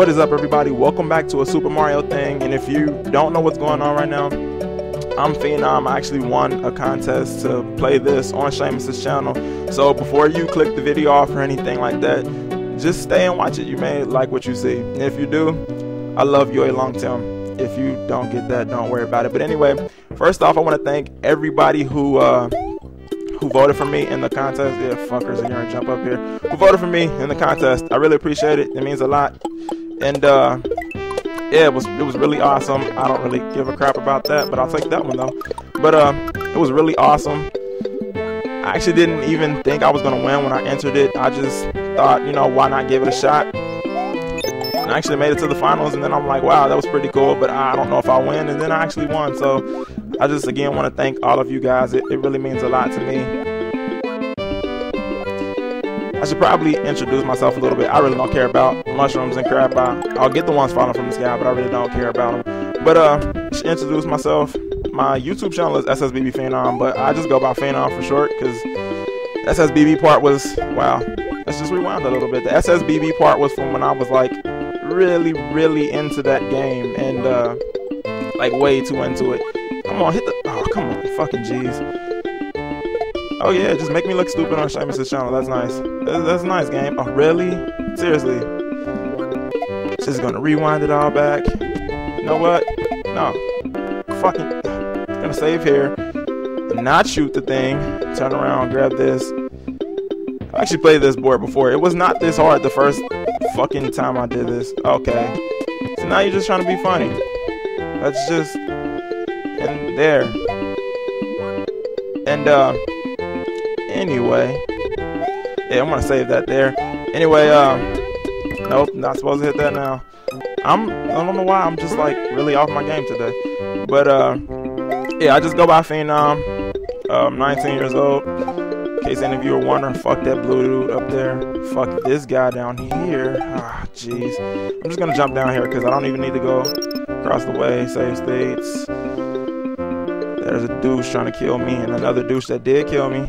What is up, everybody? Welcome back to a Super Mario thing. And if you don't know what's going on right now, I'm Phenom. I actually won a contest to play this on Seamus's channel. So before you click the video off or anything like that, just stay and watch it. You may like what you see. And if you do, I love you a long time. If you don't get that, don't worry about it. But anyway, first off, I want to thank everybody who uh, who voted for me in the contest. Yeah, fuckers are gonna jump up here. Who voted for me in the contest? I really appreciate it. It means a lot and uh, yeah, it was it was really awesome. I don't really give a crap about that, but I'll take that one though. But uh, it was really awesome. I actually didn't even think I was gonna win when I entered it. I just thought, you know, why not give it a shot? And I actually made it to the finals, and then I'm like, wow, that was pretty cool. But I don't know if I win, and then I actually won. So I just again want to thank all of you guys. It, it really means a lot to me. I should probably introduce myself a little bit. I really don't care about mushrooms and crap. I'll get the ones falling from the sky, but I really don't care about them. But uh, introduce myself. My YouTube channel is SSBB Phenom, but I just go by Phenom for short because SSBB part was wow. Let's just rewind a little bit. The SSBB part was from when I was like really, really into that game and uh, like way too into it. Come on, hit the oh come on, fucking jeez. Oh yeah, just make me look stupid on Seamus's channel. That's nice. That's, that's a nice game. Oh really? Seriously? Just gonna rewind it all back. You know what? No. Fucking. Gonna save here. Not shoot the thing. Turn around, grab this. I actually played this board before. It was not this hard the first fucking time I did this. Okay. So now you're just trying to be funny. That's just. And there. And, uh anyway. Yeah, I'm gonna save that there. Anyway, um, nope, not supposed to hit that now. I'm, I don't know why, I'm just like really off my game today. But, uh, yeah, I just go by Phenom. I'm 19 years old. In case any of you are wondering, fuck that blue dude up there. Fuck this guy down here. Ah, jeez. I'm just gonna jump down here because I don't even need to go across the way, save states. There's a douche trying to kill me, and another douche that did kill me.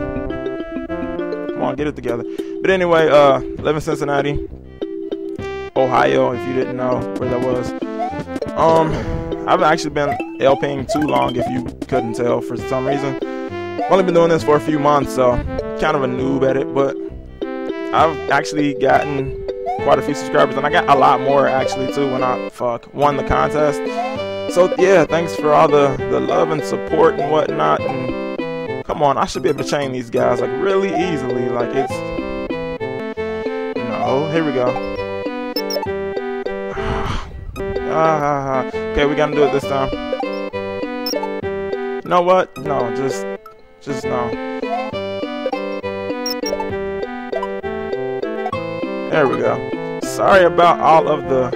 Come on, get it together. But anyway, uh, live in Cincinnati, Ohio, if you didn't know where that was. Um, I've actually been LPing too long, if you couldn't tell for some reason. I've only been doing this for a few months, so kind of a noob at it, but I've actually gotten quite a few subscribers, and I got a lot more actually too when I fuck won the contest. So yeah, thanks for all the the love and support and whatnot, and Come on, I should be able to chain these guys like really easily. Like it's no. Here we go. ah, okay, we gotta do it this time. You know what? No, just, just no. There we go. Sorry about all of the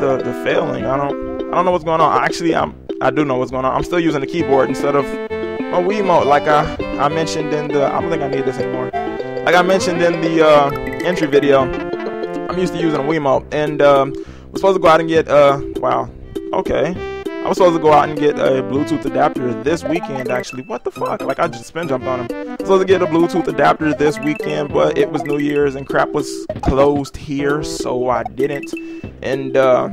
the the failing. I don't I don't know what's going on. Actually, I'm I do know what's going on. I'm still using the keyboard instead of my Wiimote, like I, I mentioned in the, I don't think I need this anymore. Like I mentioned in the uh, entry video, I'm used to using a Wiimote, and um, was supposed to go out and get, uh, wow, okay. I was supposed to go out and get a Bluetooth adapter this weekend, actually. What the fuck? Like, I just spin jumped on him. I was supposed to get a Bluetooth adapter this weekend, but it was New Year's and crap was closed here, so I didn't. And, uh,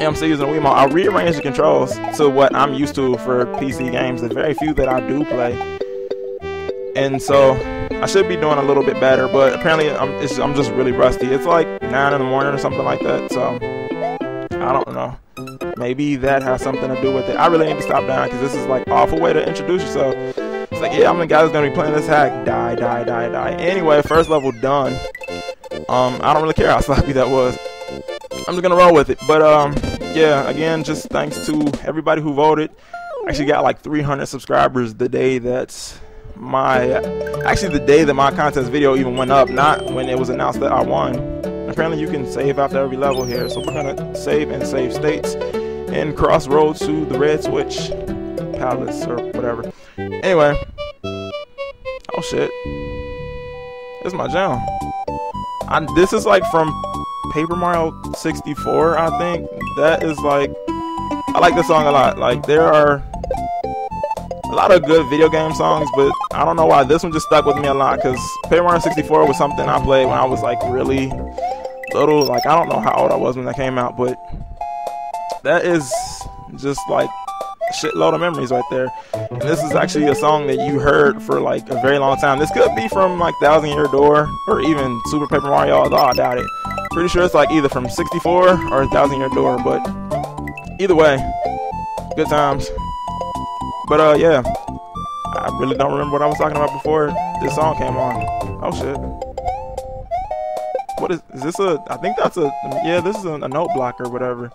I'm still using a Wiimote. I rearranged the controls to what I'm used to for PC games. The very few that I do play, and so I should be doing a little bit better. But apparently, I'm I'm just really rusty. It's like nine in the morning or something like that. So I don't know. Maybe that has something to do with it. I really need to stop down because this is like awful way to introduce yourself. It's like, yeah, I'm the guy that's gonna be playing this hack. Die, die, die, die. Anyway, first level done. Um, I don't really care how sloppy that was. I'm just gonna roll with it. But um, yeah, again, just thanks to everybody who voted. I actually got like 300 subscribers the day that's my actually the day that my contest video even went up, not when it was announced that I won. Apparently, you can save after every level here, so we're gonna save and save states and crossroads to the red switch palace or whatever. Anyway, oh shit, is my jam. I, this is like from Paper Mario 64, I think. That is like, I like the song a lot. Like, there are a lot of good video game songs, but I don't know why this one just stuck with me a lot because Paper Mario 64 was something I played when I was like really little. Like I don't know how old I was when that came out, but that is just like shitload of memories right there. And this is actually a song that you heard for like a very long time. This could be from like Thousand Year Door or even Super Paper Mario, although I doubt it. Pretty sure it's like either from 64 or a Thousand Year Door, but either way, good times. But uh, yeah, I really don't remember what I was talking about before this song came on. Oh shit. What is, is this a, I think that's a, yeah, this is a, a note block or whatever.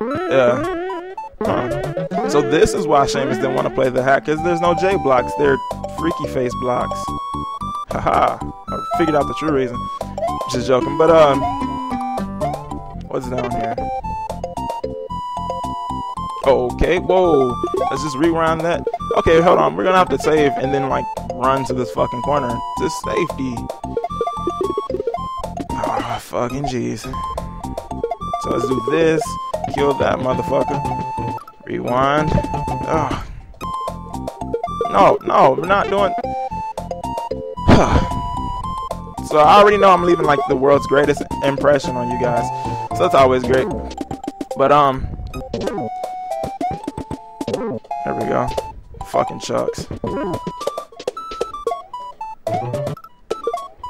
Yeah. Huh. So this is why Seamus didn't want to play the hat, because there's no J blocks. They're freaky face blocks. Haha. I figured out the true reason. Just joking. But, um, what's down here? Okay, whoa. Let's just rewind that. Okay, hold on. We're gonna have to save and then, like, run to this fucking corner. To safety. Oh, fucking jeez. So let's do this. Kill that motherfucker. Rewind. Oh. No, no, we're not doing... so I already know I'm leaving like the world's greatest impression on you guys. So that's always great. But um There we go. Fucking chucks.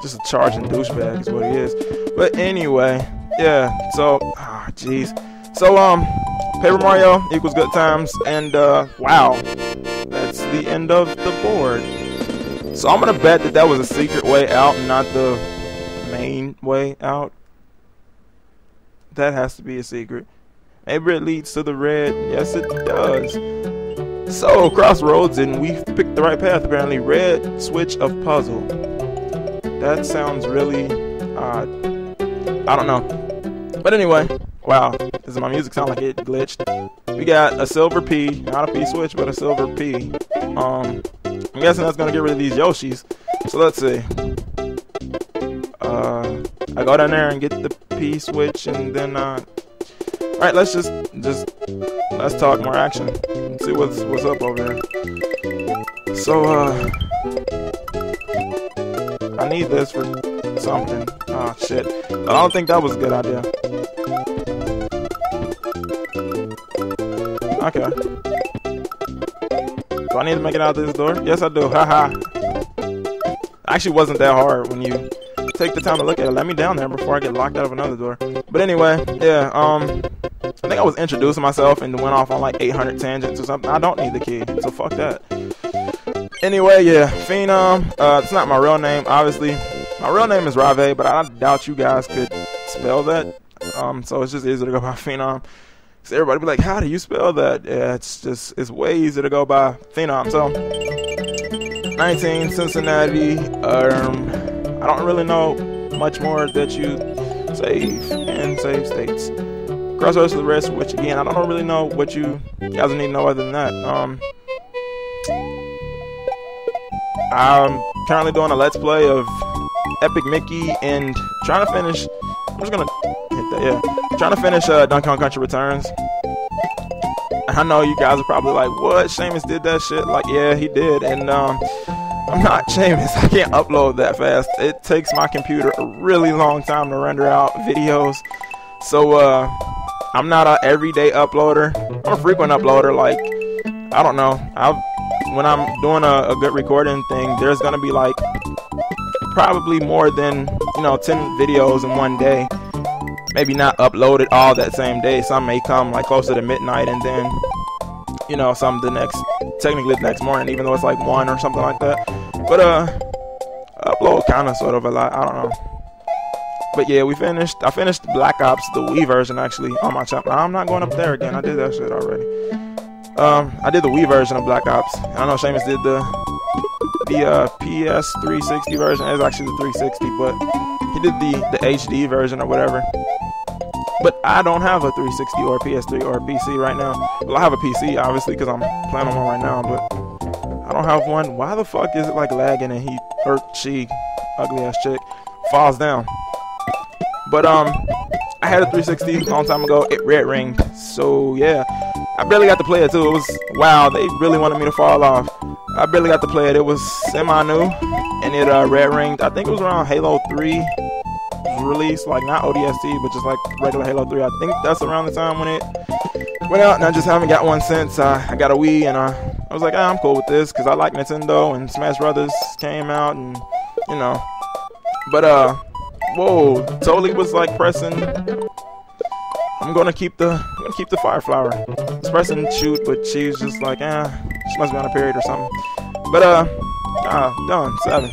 Just a charging douchebag is what he is. But anyway, yeah, so ah oh, jeez. So um Paper Mario equals good times and uh wow. That's the end of the board. So I'm gonna bet that that was a secret way out, not the main way out. That has to be a secret. Maybe it leads to the red. Yes, it does. So, crossroads, and we've picked the right path, apparently. Red switch of puzzle. That sounds really odd. I don't know. But anyway, wow. Does my music sound like it glitched? We got a silver P. Not a P switch, but a silver P. Um, I'm guessing that's gonna get rid of these Yoshis. So let's see. Uh, I go down there and get the P switch, and then uh, all right, let's just just let's talk more action and see what's what's up over there. So uh, I need this for something. Oh shit! I don't think that was a good idea. Okay. Do I need to make it out of this door? Yes, I do. Haha. Actually, wasn't that hard when you take the time to look at it. Let me down there before I get locked out of another door. But anyway, yeah. Um, I think I was introducing myself and went off on like 800 tangents or something. I don't need the key, so fuck that. Anyway, yeah, Phenom. Uh, it's not my real name, obviously. My real name is Rave, but I doubt you guys could spell that. Um, so it's just easier to go by Phenom. So everybody be like, how do you spell that? Yeah, it's just, it's way easier to go by Phenom. So, 19, Cincinnati. Um, I don't really know much more that you save and save states. Crossroads to the rest, which again, I don't really know what you guys need to know other than that. Um, I'm currently doing a let's play of Epic Mickey and trying to finish. I'm just gonna that, yeah. Trying to finish uh, Donkey Kong Country Returns. I know you guys are probably like, what? Seamus did that shit? Like, yeah, he did. And um, I'm not Seamus. I can't upload that fast. It takes my computer a really long time to render out videos. So uh, I'm not an everyday uploader. I'm a frequent uploader. Like, I don't know. I've when I'm doing a, a good recording thing, there's gonna be like probably more than you know 10 videos in one day maybe not uploaded all that same day. Some may come like closer to midnight and then, you know, some the next, technically the next morning, even though it's like one or something like that. But, uh, upload kind of sort of a lot. I don't know. But yeah, we finished. I finished Black Ops, the Wii version actually on my channel. I'm not going up there again. I did that shit already. Um, I did the Wii version of Black Ops. I know Seamus did the the uh, PS 360 version. It's actually the 360, but he did the the HD version or whatever. But I don't have a 360 or PS3 or PC right now. Well, I have a PC, obviously, because I'm playing on one right now, but I don't have one. Why the fuck is it like lagging and he, or she, ugly ass chick, falls down? But, um, I had a 360 a long time ago. It red ringed. So, yeah. I barely got to play it, too. It was, wow, they really wanted me to fall off. I barely got to play it. It was semi-new, and it uh, red ringed. I think it was around Halo 3 released, like not ODST, but just like regular Halo 3. I think that's around the time when it went out, and I just haven't got one since. Uh, I got a Wii, and uh, I was like, ah, I'm cool with this because I like Nintendo, and Smash Brothers came out, and you know. But uh, whoa, totally was like pressing. I'm gonna keep the I'm gonna keep the fire flower. Pressing shoot, but she's just like, ah, she must be on a period or something. But uh, ah, done seven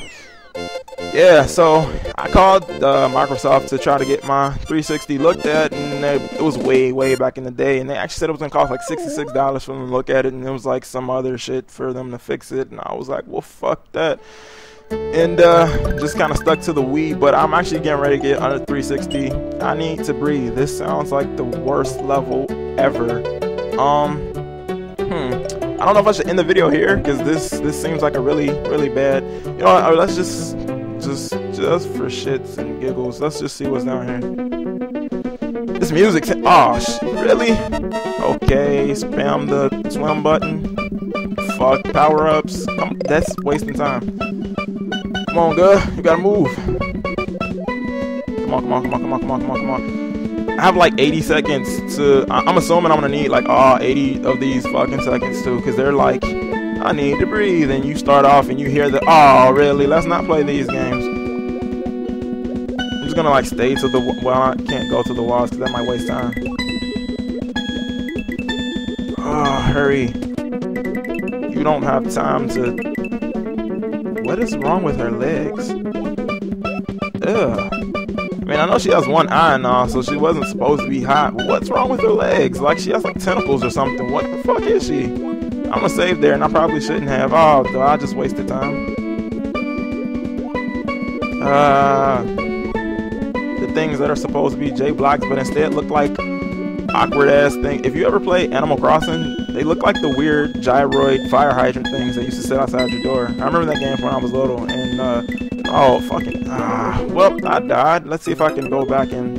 yeah, so I called uh, Microsoft to try to get my 360 looked at, and it was way, way back in the day. And they actually said it was gonna cost like $66 for them to look at it, and it was like some other shit for them to fix it. And I was like, well, fuck that. And uh, just kind of stuck to the Wii, but I'm actually getting ready to get under 360. I need to breathe. This sounds like the worst level ever. Um. I don't know if I should end the video here because this this seems like a really really bad. You know, what, let's just just just for shits and giggles. Let's just see what's down here. This music. Oh, really? Okay, spam the swim button. Fuck power ups. that's wasting time. Come on, girl. You gotta move. Come on, come on, come on, come on, come on, come on, come on. I have like 80 seconds to. I'm assuming I'm gonna need like all 80 of these fucking seconds too, because they're like I need to breathe. And you start off and you hear the, oh, really? Let's not play these games. I'm just gonna like stay to the, well, I can't go to the walls because that might waste time. Oh, hurry. You don't have time to, what is wrong with her legs? I know she has one eye all, so she wasn't supposed to be hot. What's wrong with her legs? Like, she has like tentacles or something. What the fuck is she? I'm gonna save there, and I probably shouldn't have. Oh, though I just wasted time. Uh, the things that are supposed to be J blocks, but instead look like awkward ass thing. If you ever play Animal Crossing, they look like the weird gyroid fire hydrant things that used to sit outside your door. I remember that game from when I was little, and uh, oh fucking ah, well I died. Let's see if I can go back and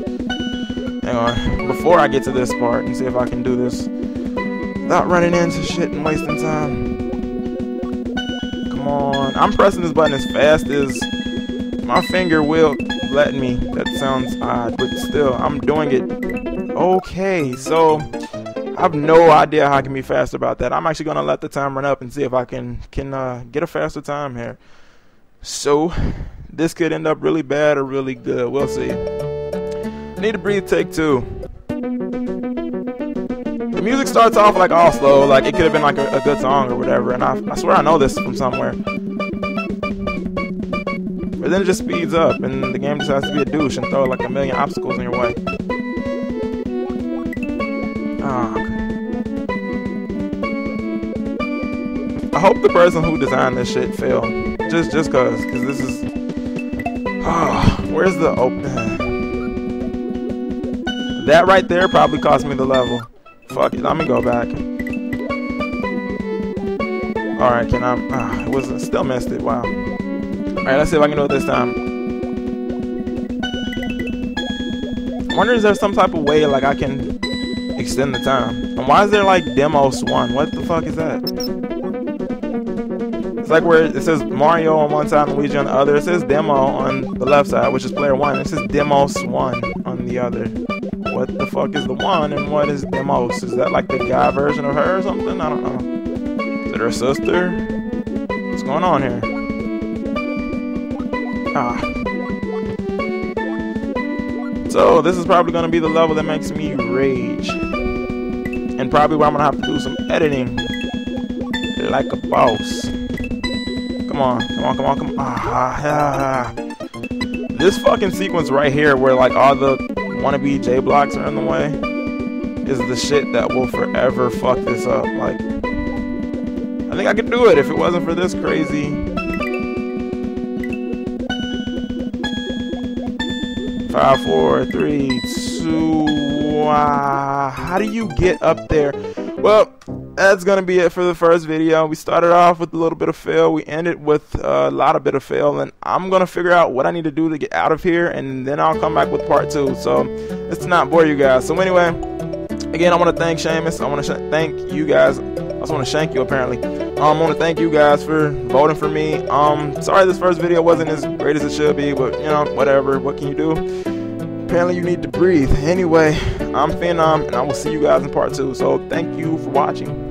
hang on before I get to this part and see if I can do this without running into shit and wasting time. Come on. I'm pressing this button as fast as my finger will let me. That sounds odd, but still, I'm doing it. Okay, so I have no idea how I can be fast about that. I'm actually gonna let the time run up and see if I can can uh, get a faster time here. So this could end up really bad or really good. We'll see. Need to breathe. Take two. The music starts off like all slow, like it could have been like a, a good song or whatever, and I, I swear I know this from somewhere. But then it just speeds up, and the game has to be a douche and throw like a million obstacles in your way. Oh. I hope the person who designed this shit failed. Just just cause, cause this is. Oh, where's the open? That right there probably cost me the level. Fuck it, let me go back. Alright, can I... Uh, it was still missed it, wow. Alright, let's see if I can do it this time. I wonder is there some type of way like I can extend the time? And why is there like demos one? What the fuck is that? It's like where it says Mario on one side and Luigi on the other. It says demo on the left side, which is player one. It says demos one on the other what the fuck is the one and what is Demos? Is that like the guy version of her or something? I don't know. Is it her sister? What's going on here? Ah. So this is probably gonna be the level that makes me rage. And probably where I'm gonna have to do some editing. Like a boss. Come on, come on, come on, come on. Ah, ah. This fucking sequence right here where like all the wannabe J blocks are in the way is the shit that will forever fuck this up. Like, I think I could do it if it wasn't for this crazy. Five, four, three, two. Uh, how do you get up there? Well, that's gonna be it for the first video. We started off with a little bit of fail. We ended with a lot of bit of fail, and I'm gonna figure out what I need to do to get out of here, and then I'll come back with part two. So it's not bore you guys. So anyway, again, I want to thank Seamus. I want to thank you guys. I also want to thank you apparently. Um, I want to thank you guys for voting for me. Um, sorry this first video wasn't as great as it should be, but you know, whatever. What can you do? apparently you need to breathe. Anyway, I'm Phenom, and I will see you guys in part two. So thank you for watching.